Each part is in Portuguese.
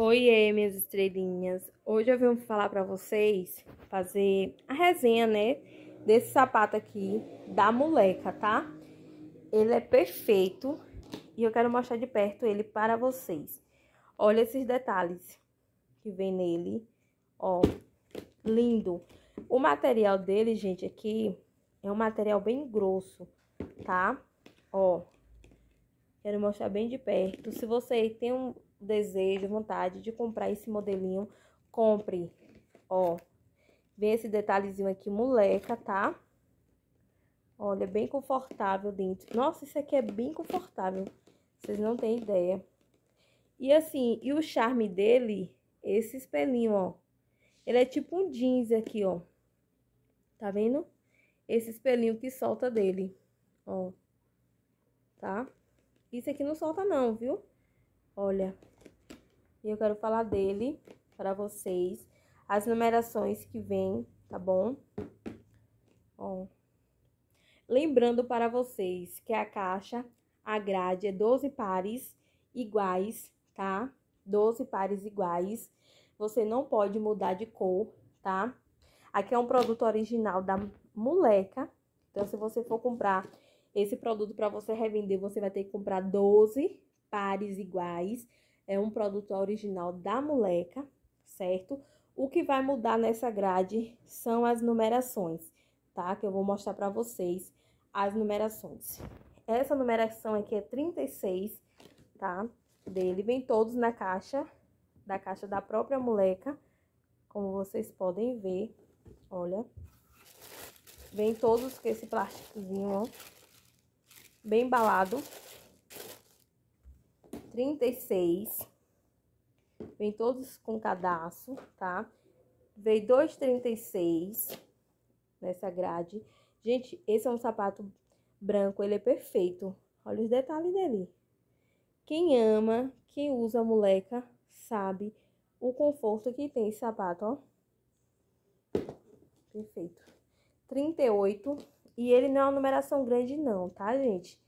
Oiê, minhas estrelinhas! Hoje eu vim falar pra vocês, fazer a resenha, né, desse sapato aqui, da moleca, tá? Ele é perfeito e eu quero mostrar de perto ele para vocês. Olha esses detalhes que vem nele, ó, lindo. O material dele, gente, aqui é um material bem grosso, tá? Ó, quero mostrar bem de perto. Se você tem um desejo, vontade de comprar esse modelinho, compre. Ó, vem esse detalhezinho aqui, moleca, tá? Olha, bem confortável dentro. Nossa, isso aqui é bem confortável. Vocês não têm ideia. E assim, e o charme dele, esse espelhinho, ó. Ele é tipo um jeans aqui, ó. Tá vendo? Esse espelhinho que solta dele, ó. Tá? Isso aqui não solta não, viu? Olha. Eu quero falar dele para vocês. As numerações que vem, tá bom? Ó. Lembrando para vocês que a caixa, a grade é 12 pares iguais, tá? 12 pares iguais. Você não pode mudar de cor, tá? Aqui é um produto original da Moleca. Então, se você for comprar esse produto para você revender, você vai ter que comprar 12 pares iguais. É um produto original da Moleca, certo? O que vai mudar nessa grade são as numerações, tá? Que eu vou mostrar para vocês as numerações. Essa numeração aqui é 36, tá? Dele, vem todos na caixa, da caixa da própria Moleca, como vocês podem ver, olha. Vem todos com esse plásticozinho, ó. Bem embalado. 36. Vem todos com cadastro, tá? Veio 2,36 nessa grade. Gente, esse é um sapato branco, ele é perfeito. Olha os detalhes dele. Quem ama, quem usa a moleca, sabe o conforto que tem esse sapato, ó. Perfeito. 38. E ele não é uma numeração grande não, tá, gente?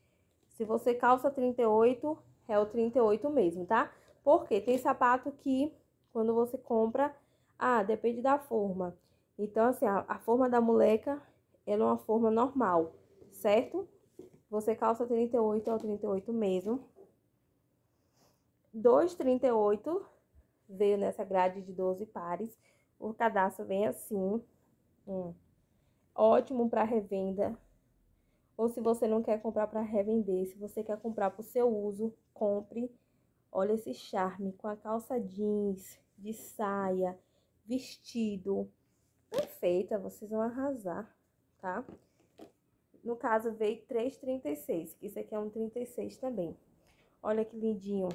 Se você calça 38, é o 38 mesmo, tá? Porque tem sapato que, quando você compra, ah, depende da forma. Então, assim, a, a forma da moleca, ela é uma forma normal, certo? Você calça 38, é o 38 mesmo. 2,38 veio nessa grade de 12 pares. O cadastro vem assim. Hum. Ótimo para revenda. Ou se você não quer comprar para revender, se você quer comprar para o seu uso, compre. Olha esse charme com a calça jeans, de saia, vestido. Perfeita, vocês vão arrasar, tá? No caso, veio 3,36, que isso aqui é um 36 também. Olha que lindinho,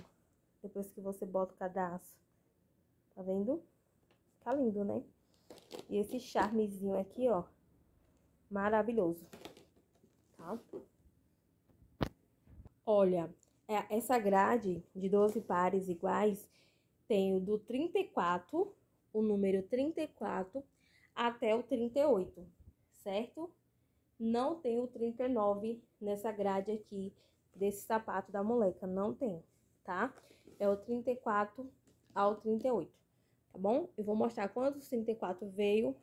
depois que você bota o cadastro. Tá vendo? Tá lindo, né? E esse charmezinho aqui, ó, maravilhoso tá? Olha, é, essa grade de 12 pares iguais tem o do 34, o número 34, até o 38, certo? Não tem o 39 nessa grade aqui desse sapato da moleca, não tem, tá? É o 34 ao 38, tá bom? Eu vou mostrar quantos 34 veio,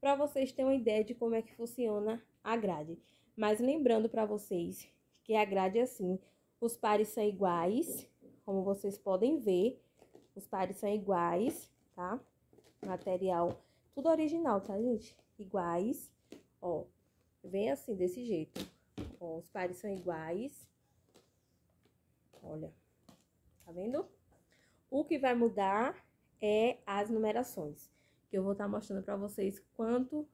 para vocês terem uma ideia de como é que funciona a grade. Mas lembrando para vocês que a grade é assim, os pares são iguais, como vocês podem ver, os pares são iguais, tá? Material, tudo original, tá, gente? Iguais, ó, vem assim, desse jeito. Ó, os pares são iguais. Olha, tá vendo? O que vai mudar é as numerações, que eu vou estar tá mostrando para vocês quanto,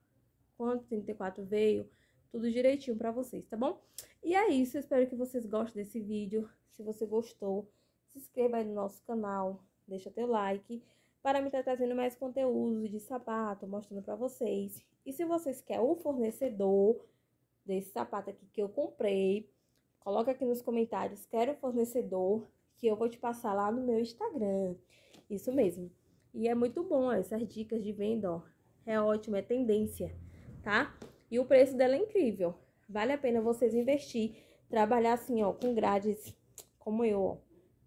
quanto 34 veio, tudo direitinho pra vocês, tá bom? E é isso, eu espero que vocês gostem desse vídeo. Se você gostou, se inscreva aí no nosso canal, deixa teu like, para me estar trazendo mais conteúdo de sapato, mostrando pra vocês. E se vocês querem o fornecedor desse sapato aqui que eu comprei, coloca aqui nos comentários, quero o fornecedor, que eu vou te passar lá no meu Instagram. Isso mesmo. E é muito bom ó, essas dicas de venda, ó. É ótimo, é tendência, tá? E o preço dela é incrível. Vale a pena vocês investir, trabalhar assim, ó, com grades como eu, ó.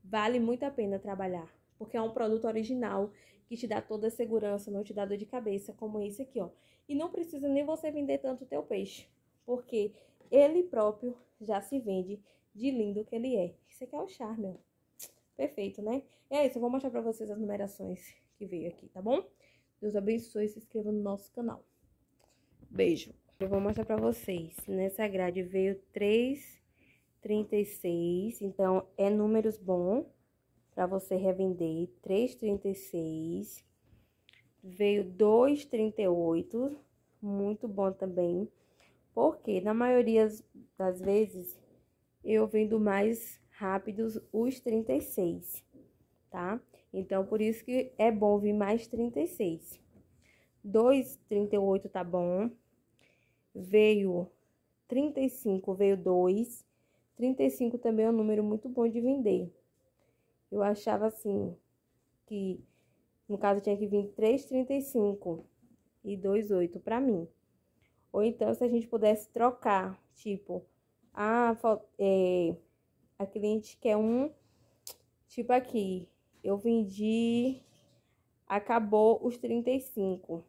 Vale muito a pena trabalhar. porque é um produto original que te dá toda a segurança, não te dá dor de cabeça, como esse aqui, ó. E não precisa nem você vender tanto o teu peixe, porque ele próprio já se vende de lindo que ele é. Isso aqui é o charme, ó. Perfeito, né? E é isso, eu vou mostrar pra vocês as numerações que veio aqui, tá bom? Deus abençoe e se inscreva no nosso canal. Beijo. Eu vou mostrar pra vocês. Nessa grade veio 3,36. Então, é números bons para você revender. 3,36. Veio 2,38. Muito bom também. Porque, na maioria das vezes, eu vendo mais rápidos os 36, tá? Então, por isso que é bom vir mais 36. 2,38 tá bom veio 35, veio 2. 35 também é um número muito bom de vender. Eu achava assim, que no caso tinha que vir 3,35 e 2,8 para mim. Ou então, se a gente pudesse trocar, tipo, a, é, a cliente quer um, tipo aqui, eu vendi, acabou os 35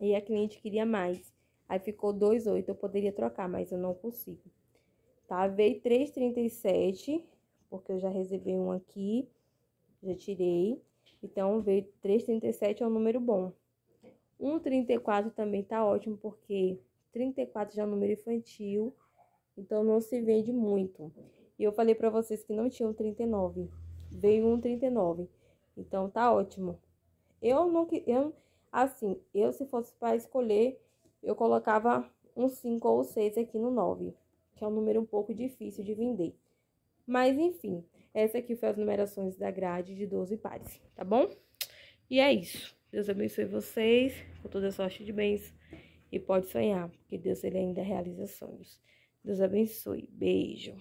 e a cliente queria mais. Aí ficou 2,8. Eu poderia trocar, mas eu não consigo. Tá? Veio 3,37, porque eu já reservei um aqui. Já tirei. Então, veio 3,37 é um número bom. 1,34 também tá ótimo, porque 34 já é um número infantil. Então, não se vende muito. E eu falei pra vocês que não tinha um 39. Veio um 39. Então, tá ótimo. Eu não... Eu, assim, eu se fosse para escolher eu colocava um 5 ou 6 aqui no 9, que é um número um pouco difícil de vender. Mas, enfim, essa aqui foi as numerações da grade de 12 pares, tá bom? E é isso. Deus abençoe vocês, com toda sorte de bens. E pode sonhar, porque Deus ele ainda realiza sonhos. Deus abençoe. Beijo.